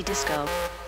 Disco.